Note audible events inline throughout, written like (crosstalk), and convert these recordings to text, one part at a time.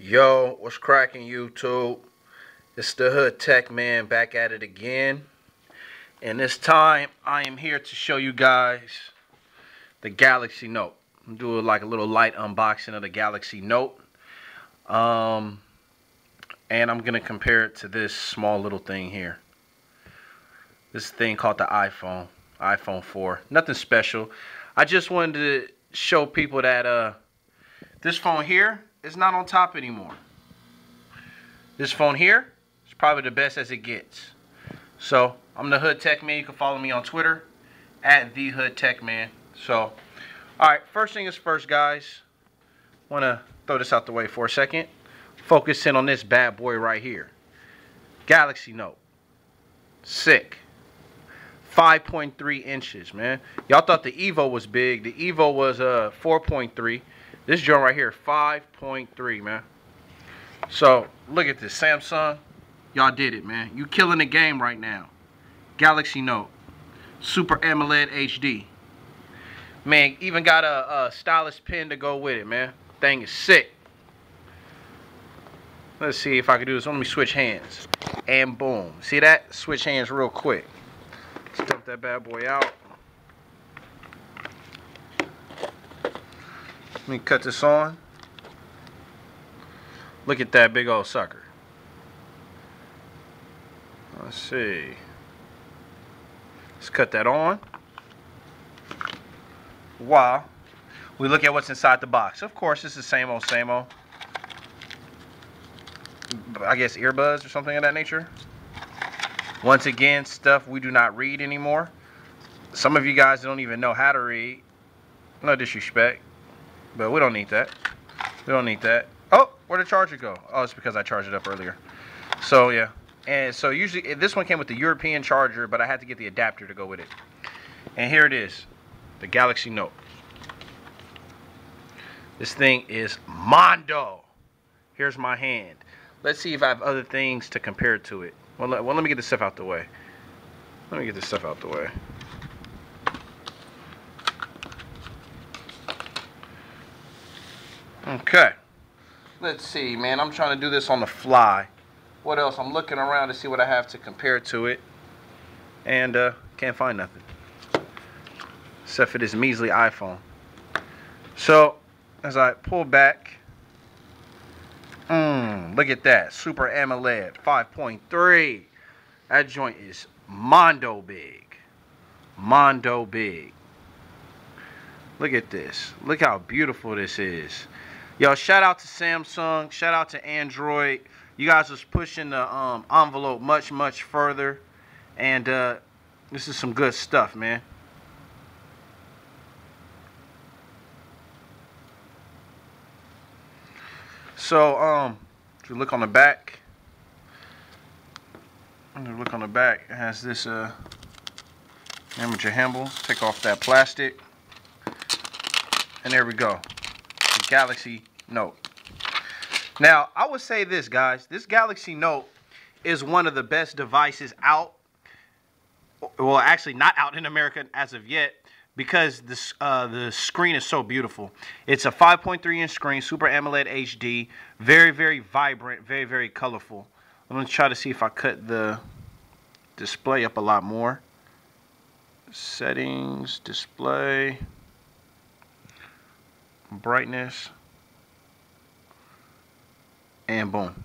Yo, what's cracking YouTube? It's the Hood Tech Man back at it again. And this time I am here to show you guys the Galaxy Note. I'm doing like a little light unboxing of the Galaxy Note. Um and I'm gonna compare it to this small little thing here. This thing called the iPhone, iPhone 4. Nothing special. I just wanted to show people that uh this phone here is not on top anymore. This phone here is probably the best as it gets. So I'm the Hood Tech Man. You can follow me on Twitter at the Hood Tech Man. So, all right. First thing is first, guys. Want to throw this out the way for a second. Focus in on this bad boy right here. Galaxy Note. Sick. 5.3 inches, man. Y'all thought the Evo was big. The Evo was uh 4.3. This joint right here, 5.3, man. So, look at this. Samsung, y'all did it, man. You killing the game right now. Galaxy Note. Super AMOLED HD. Man, even got a, a stylus pen to go with it, man. Thing is sick. Let's see if I can do this. Let me switch hands. And boom. See that? Switch hands real quick. Let's dump that bad boy out. Let me cut this on. Look at that big old sucker. Let's see. Let's cut that on. Wow. We look at what's inside the box. Of course, it's the same old, same old. I guess earbuds or something of that nature. Once again, stuff we do not read anymore. Some of you guys don't even know how to read. No disrespect. But we don't need that. We don't need that. Oh, where'd the charger go? Oh, it's because I charged it up earlier. So, yeah. And so usually, eh, this one came with the European charger, but I had to get the adapter to go with it. And here it is. The Galaxy Note. This thing is Mondo. Here's my hand. Let's see if I have other things to compare to it. Well, let, well, let me get this stuff out the way. Let me get this stuff out the way. Okay. Let's see, man. I'm trying to do this on the fly. What else? I'm looking around to see what I have to compare to it. And uh, can't find nothing. Except for this measly iPhone. So, as I pull back. Mmm, look at that. Super AMOLED 5.3. That joint is Mondo big. Mondo big. Look at this. Look how beautiful this is. Yo, shout out to Samsung. Shout out to Android. You guys was pushing the um, envelope much, much further. And uh, this is some good stuff, man. So, um, if you look on the back, if you look on the back, it has this uh, amateur handle. Take off that plastic. And there we go. Galaxy Note. Now, I would say this, guys. This Galaxy Note is one of the best devices out. Well, actually not out in America as of yet because this uh, the screen is so beautiful. It's a 5.3 inch screen, Super AMOLED HD, very very vibrant, very very colorful. I'm gonna try to see if I cut the display up a lot more. Settings, display, brightness, and boom.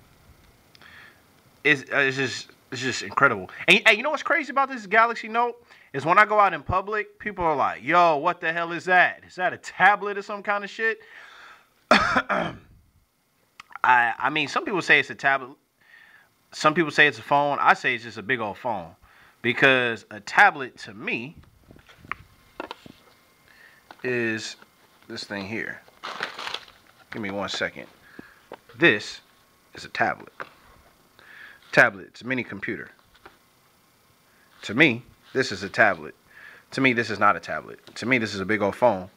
It's, uh, it's just it's just incredible. And, and you know what's crazy about this Galaxy Note? is when I go out in public, people are like, yo, what the hell is that? Is that a tablet or some kind of shit? (coughs) I I mean, some people say it's a tablet. Some people say it's a phone. I say it's just a big old phone. Because a tablet to me is this thing here. Give me one second. This is a tablet. Tablet, it's a mini computer. To me, this is a tablet. To me, this is not a tablet. To me, this is a big old phone,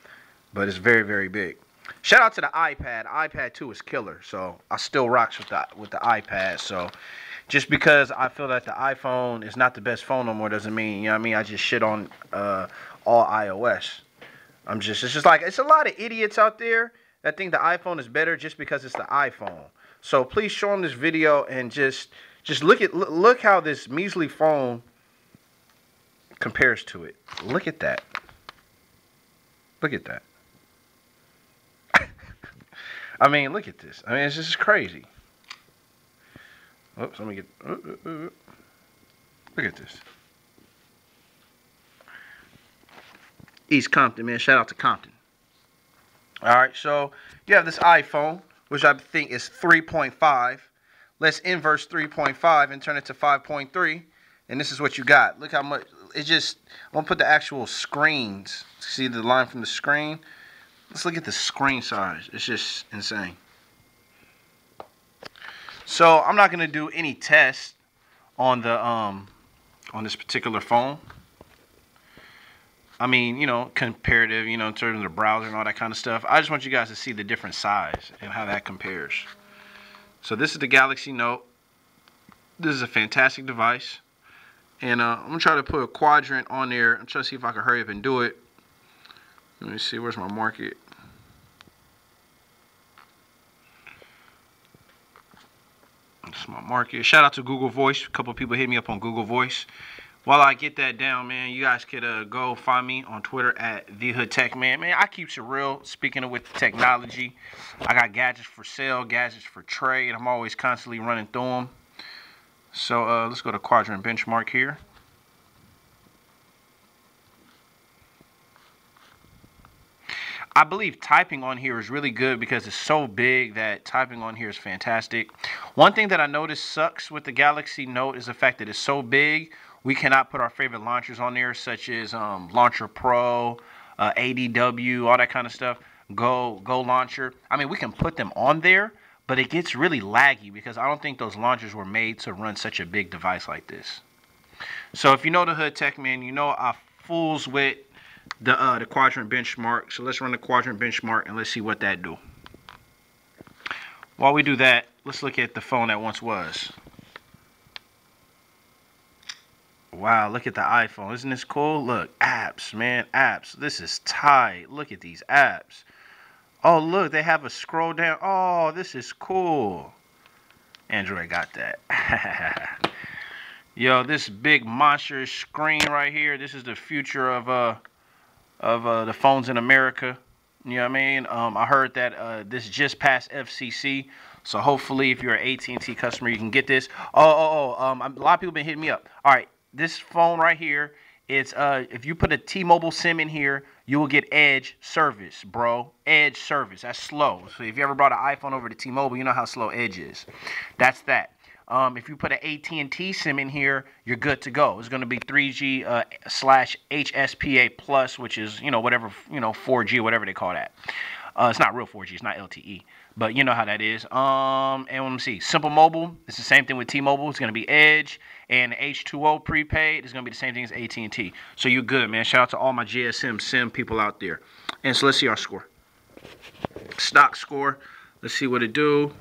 but it's very, very big. Shout out to the iPad. iPad 2 is killer, so I still rocks with the with the iPad. So just because I feel that the iPhone is not the best phone no more doesn't mean, you know what I mean, I just shit on uh, all iOS. I'm just, it's just like, it's a lot of idiots out there that think the iPhone is better just because it's the iPhone. So please show them this video and just just look at look how this measly phone compares to it. Look at that. Look at that. (laughs) I mean, look at this. I mean, this is crazy. Oops, let me get. Uh, uh, uh, look at this. East Compton, man. Shout out to Compton. All right, so you have this iPhone, which I think is 3.5. Let's inverse 3.5 and turn it to 5.3. And this is what you got. Look how much. It's just. I'm going to put the actual screens. See the line from the screen? Let's look at the screen size. It's just insane. So I'm not going to do any tests on the um on this particular phone. I mean, you know, comparative, you know, in terms of the browser and all that kind of stuff. I just want you guys to see the different size and how that compares. So this is the Galaxy Note. This is a fantastic device. And uh, I'm going to try to put a quadrant on there. I'm trying to see if I can hurry up and do it. Let me see, where's my market? That's my market. Shout out to Google Voice. A couple people hit me up on Google Voice while I get that down, man, you guys could uh, go find me on Twitter at the Hood Tech Man. Man, I keep it real. Speaking of with technology, I got gadgets for sale, gadgets for trade. I'm always constantly running through them. So uh, let's go to quadrant benchmark here. I believe typing on here is really good because it's so big that typing on here is fantastic. One thing that I noticed sucks with the Galaxy Note is the fact that it's so big we cannot put our favorite launchers on there, such as um, Launcher Pro, uh, ADW, all that kind of stuff. Go Go Launcher. I mean, we can put them on there, but it gets really laggy because I don't think those launchers were made to run such a big device like this. So if you know the Hood Tech Man, you know I fools with the uh, the quadrant benchmark. So let's run the quadrant benchmark and let's see what that do. While we do that, let's look at the phone that once was. Wow, look at the iPhone. Isn't this cool? Look, apps, man, apps. This is tight. Look at these apps. Oh, look, they have a scroll down. Oh, this is cool. Android got that. (laughs) Yo, this big monster screen right here. This is the future of uh of uh, the phones in America. You know what I mean? Um, I heard that uh, this just passed FCC, so hopefully, if you're an AT&T customer, you can get this. Oh, oh, oh! Um, a lot of people been hitting me up. All right, this phone right here, it's uh if you put a T-Mobile SIM in here, you will get Edge service, bro. Edge service. That's slow. So if you ever brought an iPhone over to T-Mobile, you know how slow Edge is. That's that. Um, if you put an AT&T SIM in here, you're good to go. It's going to be 3G uh, slash HSPA plus, which is you know whatever you know 4G, whatever they call that. Uh, it's not real 4G. It's not LTE. But you know how that is. Um, and let me see. Simple Mobile. It's the same thing with T-Mobile. It's gonna be Edge and H2O prepaid. It's gonna be the same thing as AT&T. So you're good, man. Shout out to all my GSM Sim people out there. And so let's see our score. Stock score. Let's see what it do.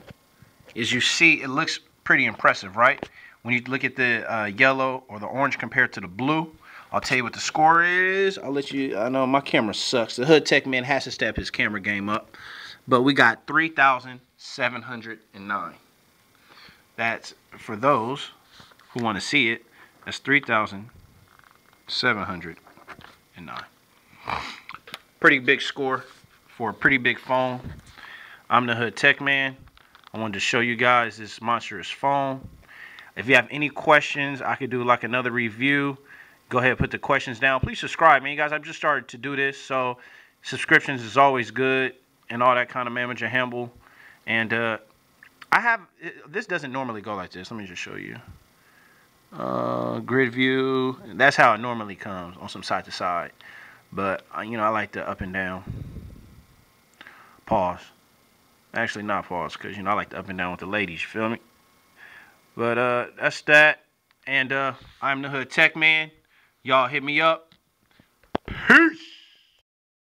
As you see, it looks pretty impressive, right? When you look at the uh, yellow or the orange compared to the blue, I'll tell you what the score is. I'll let you. I know my camera sucks. The Hood Tech Man has to step his camera game up. But we got 3,709. That's for those who want to see it. That's 3,709. Pretty big score for a pretty big phone. I'm the Hood Tech Man. I wanted to show you guys this monstrous phone. If you have any questions, I could do like another review. Go ahead put the questions down. Please subscribe, man. You guys, I've just started to do this, so subscriptions is always good and all that kind of manager handle. And uh, I have this doesn't normally go like this. Let me just show you. Uh, grid view. That's how it normally comes on some side to side. But uh, you know I like the up and down. Pause. Actually, not false, because, you know, I like to up and down with the ladies, you feel me? But uh, that's that. And uh, I'm the Hood Tech Man. Y'all hit me up. Peace.